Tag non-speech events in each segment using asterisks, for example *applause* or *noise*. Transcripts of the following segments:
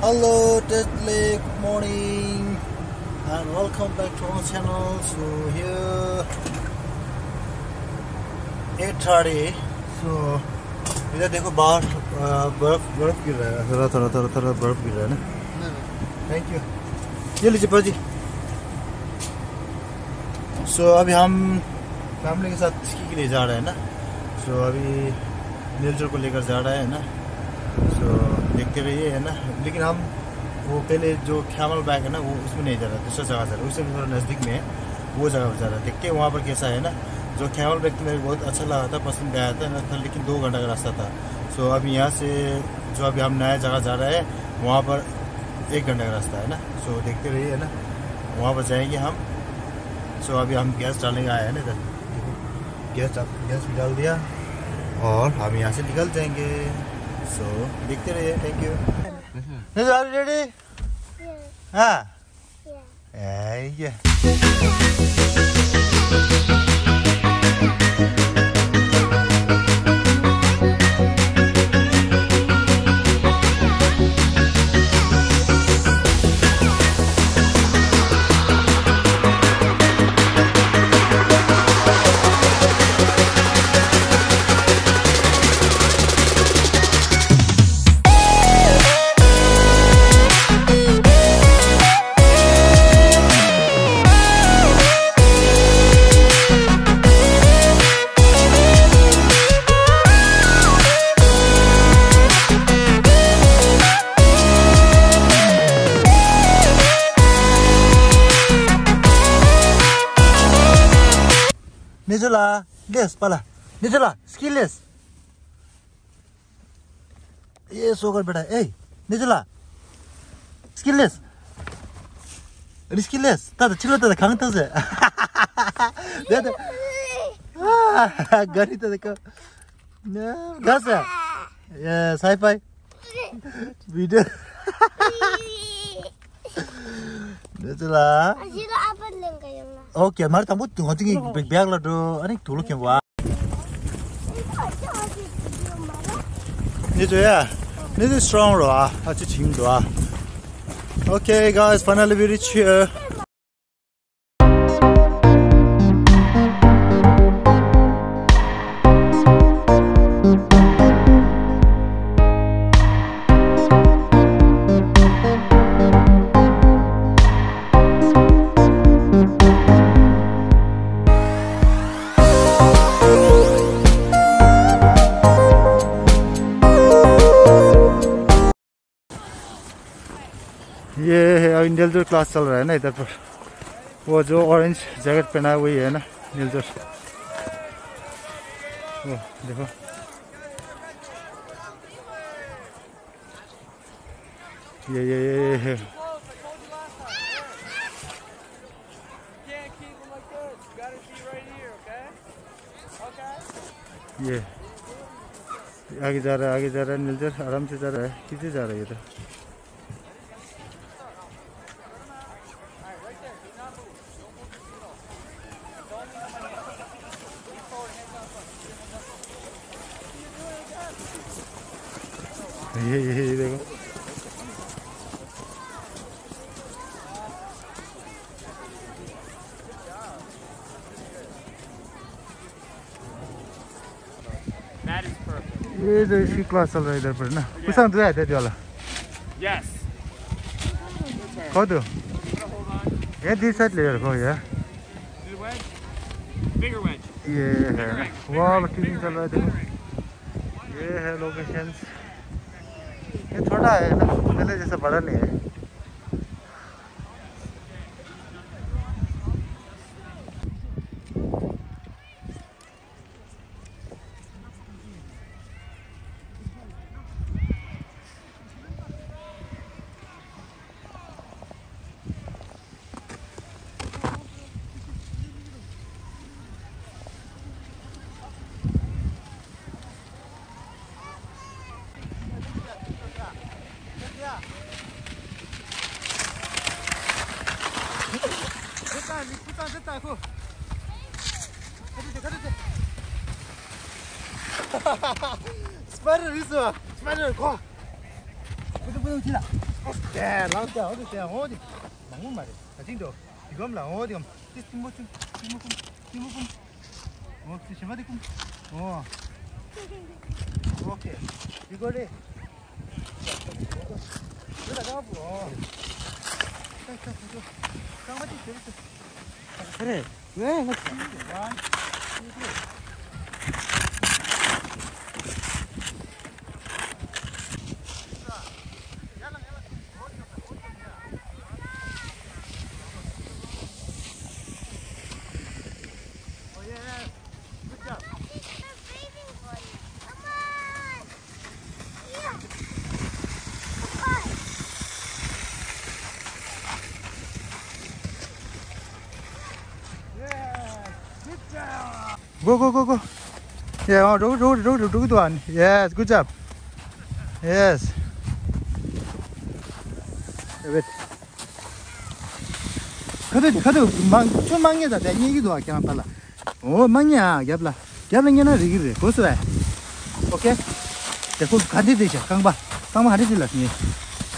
Hello, Deadly. Good morning, and welcome back to our channel. So here, 8:30. So इधर देखो बाहर बर्फ़ बर्फ़ गिर रहा है थोड़ा थोड़ा थोड़ा थोड़ा बर्फ़ गिर रहा है ना थैंक यू ये लीजिए पाजी सो अभी हम फैमिली के साथ स्की के लिए जा रहे हैं ना सो अभी नीलचोर को लेकर जा रहा है ना सो देखते रहिए है ना, लेकिन हम वो पहले जो ख्यामल बैग है ना, वो उसमें नहीं जा रहा, दूसरा जगह जा रहा है उससे थोड़ा नज़दीक में है, वो जगह पर जा रहा है। देखते हैं वहाँ पर कैसा है ना, जो ख्यामल बैग तो मेरे बहुत अच्छा लगा था पसंद आया था, ना था, लेकिन दो घंटा का रास्ता था। सो अभी यहाँ से जो अभी हम नया जगह जा रहे हैं, वहाँ पर एक घंटे का रास्ता है ना। सो देखते रहिए है ना, वहाँ पर जाएँगे हम। सो अभी हम गैस डालने आए हैं ना इधर। गैस गैस भी डाल दिया, और हम यहाँ से निकल जाएँगे। सो देखते रहिए थैंक यू आर रेडी हाँ yeah. Nijula, les pala. Nijula, skillless. ये सो कर बेटा ए निजला स्किललेस स्किललेस ताता चिलो ताता खांग तसे दे दे गरी ताता को गस ये sci-fi video निजला 오케이 말다 못 어떻게 배약라도 아니 돌게 와 니도야 니도 strong 로 아주 힘도 아 okay guys finally we reach here. इंडियल क्लास चल रहा है ना इधर पर। वो जो ऑरेंज जैकेट पहना है, वही है ना नीलजोर वो, देखो। ये ये ये? ये आगे जा रहा है, आगे जा रहा है नीलजोर आराम से जा रहा है। किसे जा रहा है ये तो? ये ये ये देखो That is perfect. ये जो इसकी क्लास चल रहा है इधर पर ना कुछ तो है तेरे वाला Yes. कहो तो Hold on. ये दी साइड ले रखो ये Do the wedge. Bigger wedge. ये है वाह टीचिंग चल रहा है देखो ये है लोकेशन ये छोटा है ना पहले जैसा बड़ा नहीं है। 翻点的意思吗？翻，快！不能不能踢了。哎，我的，我的，忙的？我的，我什么的工？哦。OK，你过来。别打招呼哦。再再再再，刚刚就学的。哎，喂，我听。Go, go, go, go. Yeah, oh, roll, roll, roll, roll, good one. Yes, good job. Yes. Eh, wait. Kado, kado, mang, chun mangya da, yin yi duwa kya pala. Oh, mangya, gyabla. Gyabla ngana rigi re, go suwa. Okay? Dekho, kadi decha, kangba. Kangba hadi dila, nye.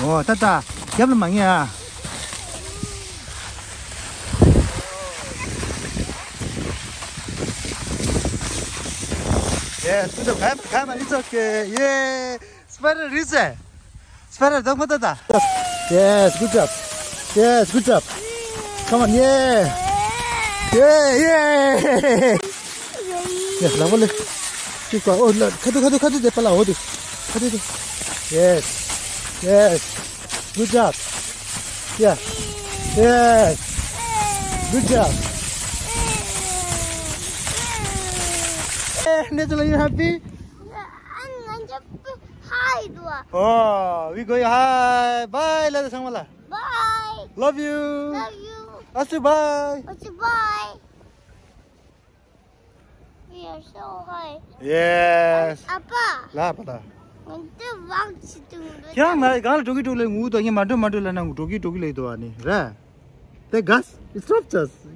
Oh, tata, gyabla mangya. 하지 들라. 어 따따. yapla 망이야. Yes, good job. Come, come on, it's okay. Yeah. Spider, reach it. Spider, don't put that. Yes, good job. Yes, good job. Come on, yeah. Yeah, yeah. Yes, lang wala. Sige, oh, la- kado, kado, kado, de pala, oh, di. Kado, di. Yes. Yes. Good job. Yeah. Yes. Good job. Nathan, are you happy? I'm going to hide. one. Oh, we going high. Bye, Lada Sangmala. Bye. Love you. Love you. Asu, bye. Asu, bye. We are so high. Yes. Appa. La, Appa. 그냥 나 가는 저기 저기 우도 이게 만두 만두 라는 저기 저기 레도 아니 그래 내 가스 it's not just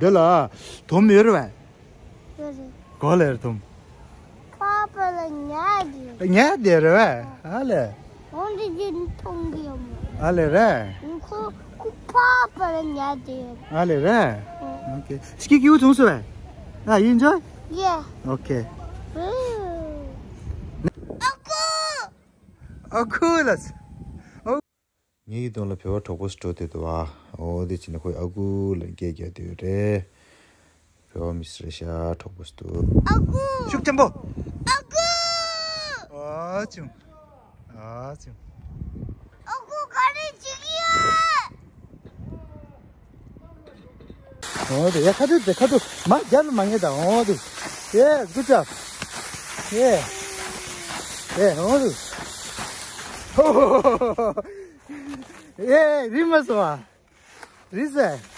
덜라 돈 미워라 Kol er tum? Papa la nyadi. Nyadi er wa? Ale. Ondi jin tongi am. Ale ra? Ko ko papa la nyadi. Ale ra? Mm. Okay. Ski ki u tum su wa? Ah, you enjoy? Yeah. Okay. Mm. Aku. Aku las. Nyi don la pyo thokos to te wa. O de chin ko agu le ge ge de re. Pyo Mr. Sha thok post to. 아구! Shuk chambo. 아구! Ah, chung. Ah, chung. 아구 가르치기야! Oh, de ya khadu de khadu. Ma jan mange da. Oh, de. Yeah, good job. Yeah. Yeah, oh, de. Yeah, rimas wa. *laughs* Risa. Leru do anga ja te ku tan tala. Gang do ran ni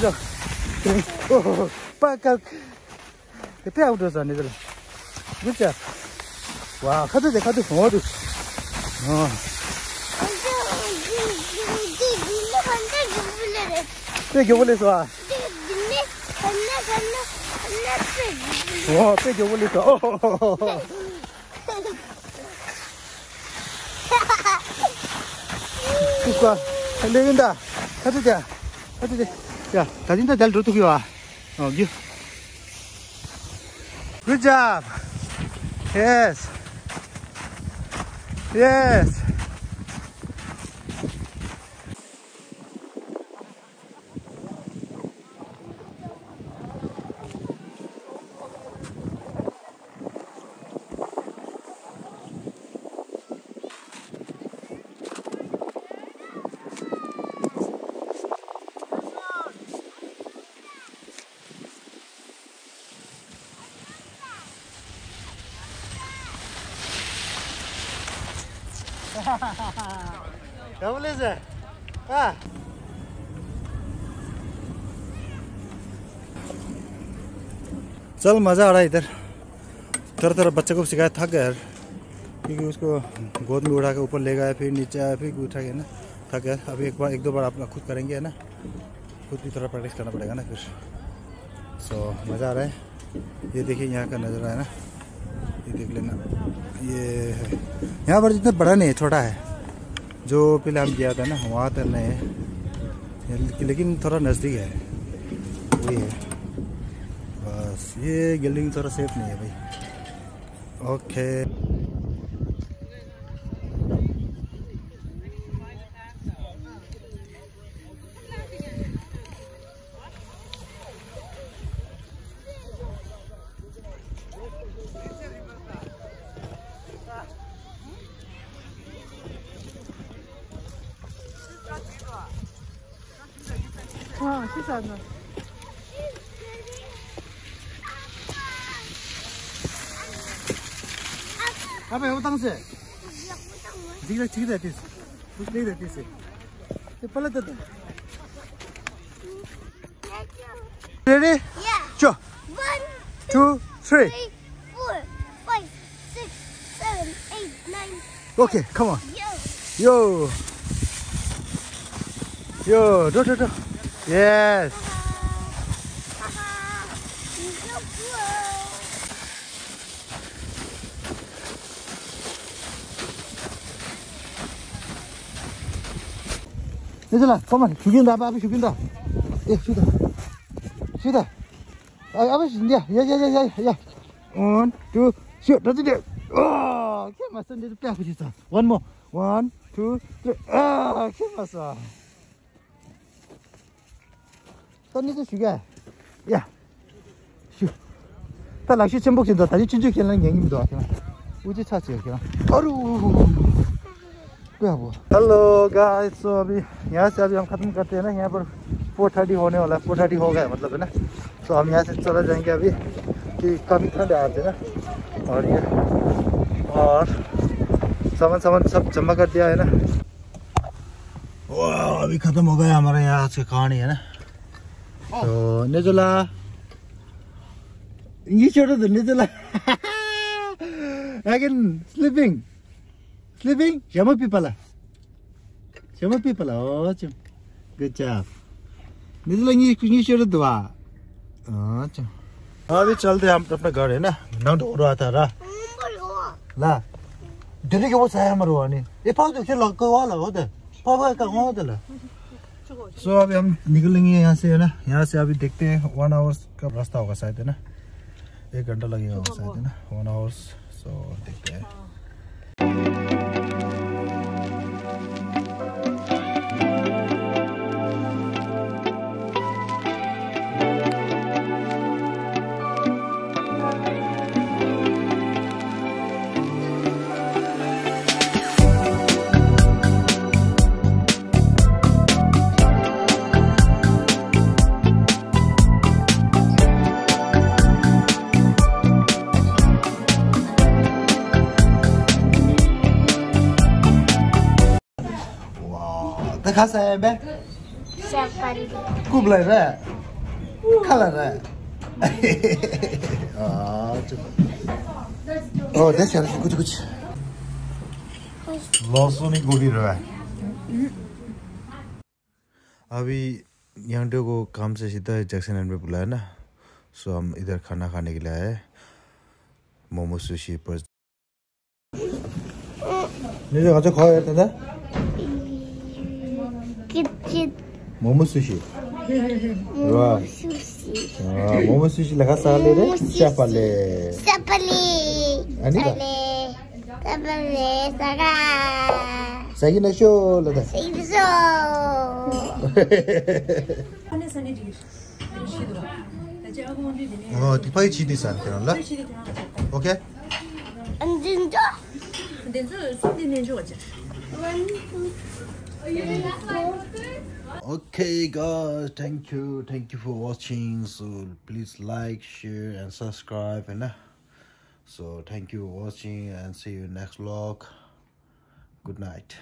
jo. Oh, pa ka. Ke pe out do sa ni dala. Good job. 와 카드 돼 카드 어디 어 언제, 언제, 니네 반대 누불래래. 빼 겨볼래서 와 니네 반대, 반대, 반대 빼. 와, 빼 겨볼래서 어 그니까 내린다 돼 카드 돼야 다진다 잘 들어두기 와 어 기 Good job. Yes. Yes. क्या बोले से चल, मज़ा आ रहा है इधर। तरह तरह बच्चे को सिखाया, थक गया क्योंकि उसको गोद में उठा के ऊपर ले गया, फिर नीचे आया, फिर उठा के ना, थक गया। अभी एक बार, एक दो बार अपना खुद करेंगे, है ना? खुद भी थोड़ा प्रैक्टिस करना पड़ेगा ना फिर। सो मज़ा आ रहा है। ये देखिए यहाँ का नज़ारा है ना। ये देख लेना। ये है। यहाँ पर जितना बड़ा नहीं है, छोटा है। जो पहले हम गया था ना, वहाँ तक नहीं है। लेकिन थोड़ा नज़दीक है। वही है। बस, ये बिल्डिंग थोड़ा सेफ़ नहीं है भाई। Okay Nefis anne. Apa yang utang sih? Jika cerita tis, terus ni dah tis. Cepat lah tu. Ready? Yeah. Go. One, two, three. three, four, five, six, seven, eight, nine. Okay, come on. Yo. Yo. Yo. Do do do. Yes Haha. You're so cool. 얘들아 가만 죽인다 아빠 아빠 죽인다 예 죽이다 죽이다 아 아버지 이제 야야야야야 one two shoot that's it oh cái mà sân đi tiếp của chị sao one more one two three ah cái mà sao sân đi 죽여 야 shoot 다 낚시 전복진다 다시 진주기는 얘기입니다 그냥 우지 차지 그냥 어루 क्या हुआ hello guys तो अभी यहाँ से अभी हम ख़त्म करते हैं ना यहाँ पर फोर थर्टी होने वाला है फोर थर्टी हो गया मतलब है ना तो हम यहाँ से चला जाएंगे अभी कि काफ़ी ठंड आ रही है ना और ये और सामान सामान सब जमा कर दिया है ना वाह अभी ख़त्म हो गया हमारे यहाँ से कहानी है ना तो नेजुला ये छोड़ो तो नेजुला again sleeping Sleeping? Siapa people lah? Siapa people lah? Oh, cem. Good job. Ini तो लगी कुछ नहीं छोड़ दुआ अच्छा अभी चलते हम अपना घर है ना नंद हो रहा था रा ला दिल्ली के वो साया मरो आने ये पाव तो खेल को वाला हो दे पाव का कहाँ होता ला सो अभी हम निकलेंगे यहाँ से है ना? यहाँ से अभी देखते हैं वन आवर्स का रास्ता होगा शायद है ना? एक घंटा लगेगा होगा शायद है ना? वन आवर्स सो देखते हैं। Dah kasih be? Safari. Kublai re? Kalah re? Ah, coba. Oh, dah siapa? Kuch kuch. लहसुन ही गोली रहा है अभी यहाँ को काम से सीधा जैक्सन एंड में बुलाया ना सो हम इधर खाना खाने के लिए आए मोमो सुशी पर नहीं तो 깃깃 모모 수시 와 수시 아 모모 수시 라가 살레레 샤팔레 샤팔레 아니다 샤팔레 사가 사기나 쇼 라다 사기나 쇼 하네 산에 지기 시도 어 디파이 지디 산테라 오케이 안 된다 안 된다 신디 내줘 가지 Okay guys, thank you, thank you for watching. So please like, share and subscribe and uh, so thank you for watching and see you next vlog. Good night.